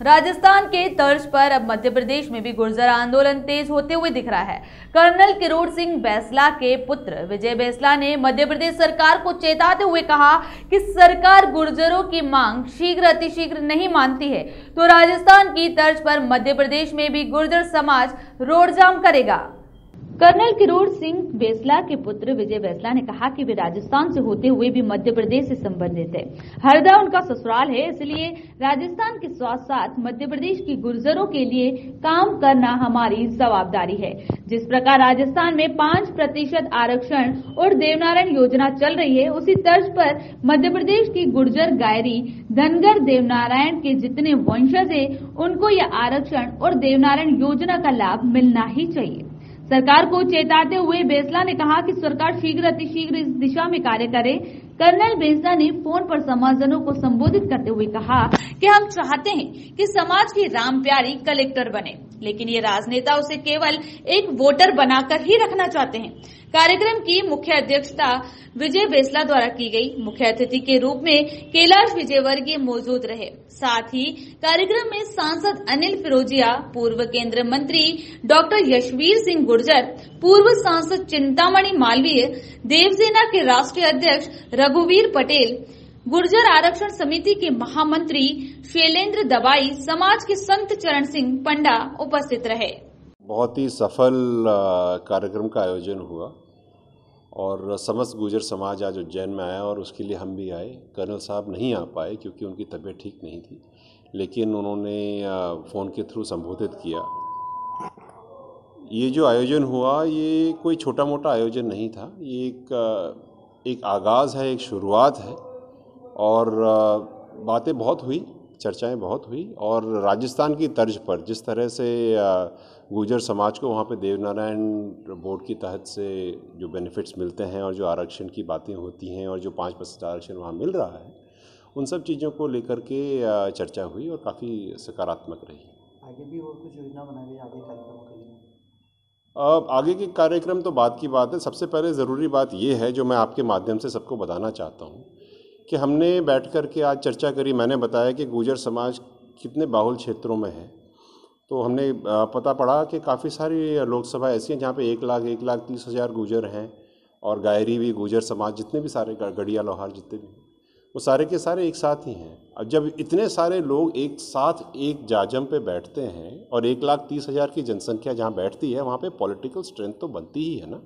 राजस्थान के तर्ज पर अब मध्य प्रदेश में भी गुर्जर आंदोलन तेज होते हुए दिख रहा है। कर्नल किरोड़ सिंह बैसला के पुत्र विजय बैसला ने मध्य प्रदेश सरकार को चेताते हुए कहा कि सरकार गुर्जरों की मांग शीघ्र, अतिशीघ्र नहीं मानती है। तो राजस्थान की तर्ज पर मध्य प्रदेश में भी गुर्जर समाज रोड जाम करेगा। कर्नल किरोड़ सिंह बेसला के पुत्र विजय बेसला ने कहा कि वे राजस्थान से होते हुए भी मध्य प्रदेश से संबंधित है। हरदा उनका ससुराल है, इसलिए राजस्थान के साथ साथ मध्य प्रदेश की गुर्जरों के लिए काम करना हमारी जवाबदारी है। जिस प्रकार राजस्थान में पाँच प्रतिशत आरक्षण और देवनारायण योजना चल रही है, उसी तर्ज पर मध्य प्रदेश की गुर्जर गायरी धनगर देवनारायण के जितने वंशज है, उनको यह आरक्षण और देवनारायण योजना का लाभ मिलना ही चाहिए। सरकार को चेताते हुए बेसला ने कहा कि सरकार शीघ्र अतिशीघ्र इस दिशा में कार्य करे। कर्नल बेसला ने फ़ोन पर समाजजनों को संबोधित करते हुए कहा कि हम चाहते हैं कि समाज की राम प्यारी कलेक्टर बने। लेकिन ये राजनेता उसे केवल एक वोटर बनाकर ही रखना चाहते हैं। कार्यक्रम की मुख्य अध्यक्षता विजय बेसला द्वारा की गई। मुख्य अतिथि के रूप में कैलाश विजयवर्गीय मौजूद रहे। साथ ही कार्यक्रम में सांसद अनिल फिरोजिया, पूर्व केंद्रीय मंत्री डॉक्टर यशवीर सिंह गुर्जर, पूर्व सांसद चिंतामणि मालवीय, देवसेना के राष्ट्रीय अध्यक्ष रघुवीर पटेल गुर्जर आरक्षण समिति के महामंत्री शैलेंद्र दवाई समाज के संत चरण सिंह पंडा उपस्थित रहे। बहुत ही सफल कार्यक्रम का आयोजन हुआ और समस्त गुजर समाज आज उज्जैन में आया और उसके लिए हम भी आए। कर्नल साहब नहीं आ पाए क्योंकि उनकी तबीयत ठीक नहीं थी, लेकिन उन्होंने फ़ोन के थ्रू संबोधित किया। ये जो आयोजन हुआ, ये कोई छोटा मोटा आयोजन नहीं था। ये एक एक आगाज़ है, एक शुरुआत है। और बातें बहुत हुई चर्चाएँ बहुत हुई और राजस्थान की तर्ज पर जिस तरह से गुजर समाज को वहाँ पे देवनारायण बोर्ड की तहत से जो बेनिफिट्स मिलते हैं और जो आरक्षण की बातें होती हैं और जो पाँच परसेंट आरक्षण वहाँ मिल रहा है उन सब चीज़ों को लेकर के चर्चा हुई और काफ़ी सकारात्मक रही। आगे भी और कुछ योजना बनाई आगे कार्यक्रमों के लिए? अब आगे के कार्यक्रम तो बात की बात है। सबसे पहले ज़रूरी बात यह है जो मैं आपके माध्यम से सबको बताना चाहता हूँ कि हमने बैठ कर के आज चर्चा करी, मैंने बताया कि गुजर समाज कितने बाहुल क्षेत्रों में है। तो हमने पता पड़ा कि काफ़ी सारी लोकसभा ऐसी हैं जहाँ पे एक लाख एक लाख तीस हज़ार गुजर हैं और गायरी भी, गुजर समाज, जितने भी सारे गढ़िया, लोहार, जितने भी वो सारे के सारे एक साथ ही हैं। अब जब इतने सारे लोग एक साथ, एक जाजम पे बैठते हैं और एक लाख तीस हज़ार की जनसंख्या जहाँ बैठती है, वहाँ पे पॉलिटिकल स्ट्रेंथ तो बनती ही है ना।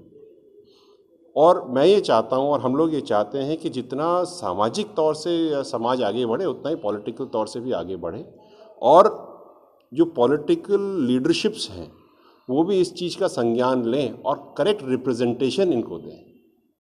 और मैं ये चाहता हूँ और हम लोग ये चाहते हैं कि जितना सामाजिक तौर से समाज आगे बढ़े, उतना ही पॉलिटिकल तौर से भी आगे बढ़े। और जो पॉलिटिकल लीडरशिप्स हैं, वो भी इस चीज़ का संज्ञान लें और करेक्ट रिप्रेजेंटेशन इनको दें।